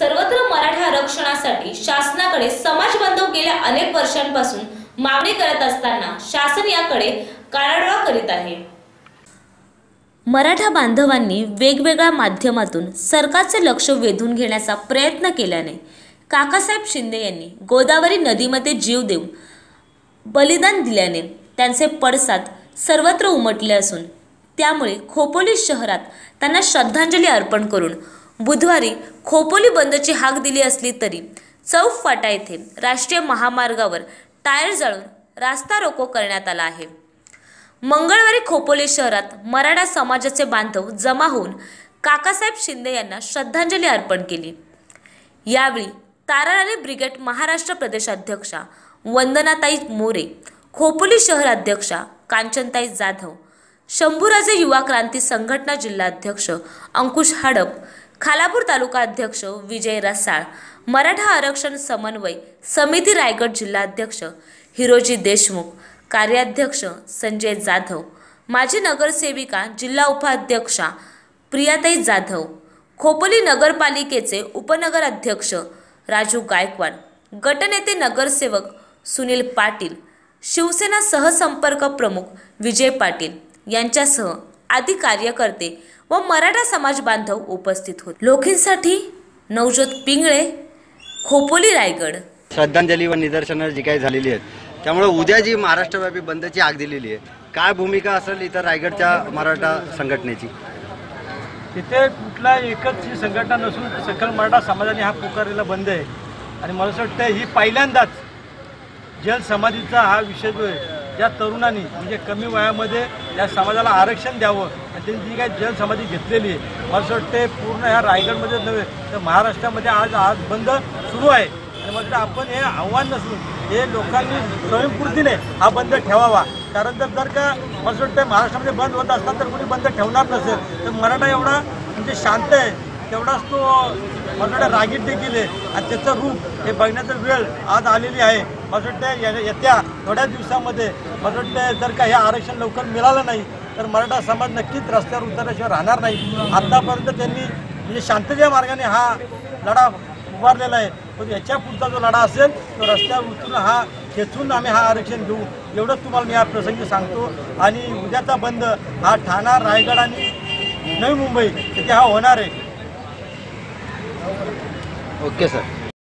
सर्वत्र मराठा आरक्षणासाठी शासनाकडे समाज बांधव गेल्या अनेक वर्षांपासून मागणी करत असताना शासन याकडे कानाडोळा करीत आहे. मराठा बांधवांनी वेगवेगळ्या माध्यमातून सरकारचे लक्ष वेधून घेण्याचा प्रयत्न केल्याने काकासाहेब शिंदे यांनी गोदावरी नदीमध्ये जीव देऊन बलिदान दिल्याने त्यांचे पडसाद सर्वत्र उमटले असून त्यामुळे खोपोली शहरात त्यांना श्रद्धांजली अर्पण करून बुधवारी खोपोली बंदची हाक दिली असली तरी चौक फाटा येथे राष्ट्रीय महामार्गावर टायर जळून रास्ता रोको करण्यात आला आहे. मंगळवारी खोपोली शहरात मराठा समाजाचे बांधव जमा होऊन काकासाहेब शिंदे यांना श्रद्धांजली अर्पण केली. यावेळी ताराराणी ब्रिगेड महाराष्ट्र प्रदेशाध्यक्षा वंदनाताई मोरे खोपोली शहराध्यक्षा कांचनताई जाधव शंभूराजे युवा क्रांती संघटना जिल्हाध्यक्ष अंकुश हडप खालापूर तालुका अध्यक्ष विजय रसाळ मराठा आरक्षण समन्वय समिती रायगड जिल्हाध्यक्ष हिरोजी देशमुख कार्याध्यक्ष संजय जाधव माजी नगरसेविका जिल्हा उपाध्यक्षा प्रियाताई जाधव खोपोली नगरपालिकेचे उपनगर अध्यक्ष राजू गायकवाड गटनेते नगरसेवक सुनील पाटील शिवसेना सहसंपर्क प्रमुख विजय पाटील यांच्यासह आदी कार्यकर्ते व मराठा समाज बांधव उपस्थित होते. लोकींसाठी नवज्योत पिंगळे खोपोली रायगड. श्रद्धांजली व निदर्शनं जी काही झालेली आहेत त्यामुळे उद्या जी महाराष्ट्रव्यापी बंदची आग दिलेली आहे काय भूमिका असेल इतर रायगडच्या मराठा संघटनेची? तिथे कुठला एकच ही संघटना नसून सकल मराठा समाजाने हा पुकारलेला बंद आहे. आणि मला असं वाटतं ही पहिल्यांदाच जल समाधीचा हा विषय जो आहे या तरुणांनी म्हणजे कमी वयामध्ये या समाजाला आरक्षण द्यावं आणि त्यांनी जी काही जनसमाधी घेतलेली आहे. मला असं वाटतं पूर्ण ह्या रायगडमध्ये नव्हे तर महाराष्ट्रामध्ये आज आज बंद सुरू आहे. आणि मला आपण हे आव्हान नसून हे लोकांनी स्वयंपूर्तीने हा बंद ठेवावा. कारण जर जर का मला असं वाटतं महाराष्ट्रामध्ये बंद होत असतात तर कोणी बंद ठेवणार नसेल. तर मराठा एवढा म्हणजे शांत आहे तेवढाच तो मला रागीट देखील आहे. आणि त्याचं रूप हे बघण्याचा वेळ आज आलेली आहे. मला वाटतं या- येत्या थोड्या दिवसामध्ये मला वाटतं जर का हे आरक्षण लवकर मिळालं नाही तर मराठा समाज नक्कीच रस्त्यावर उतरल्याशिवाय राहणार नाही. आतापर्यंत त्यांनी म्हणजे शांततेच्या मार्गाने हा लढा उभारलेला आहे. पण याच्या पुढचा जो लढा असेल तो रस्त्यावर उतरून हा खेचून आम्ही हा आरक्षण घेऊ. एवढंच तुम्हाला मी या प्रसंगी सांगतो. आणि उद्याचा बंद हा ठाणा रायगड आणि नवी मुंबई तिथे हा होणार आहे. Okay sir.